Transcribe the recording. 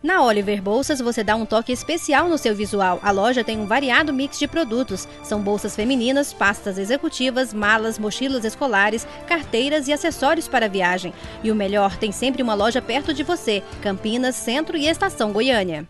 Na Oliver Bolsas você dá um toque especial no seu visual. A loja tem um variado mix de produtos. São bolsas femininas, pastas executivas, malas, mochilas escolares, carteiras e acessórios para viagem. E o melhor, tem sempre uma loja perto de você. Campinas, Centro e Estação Goiânia.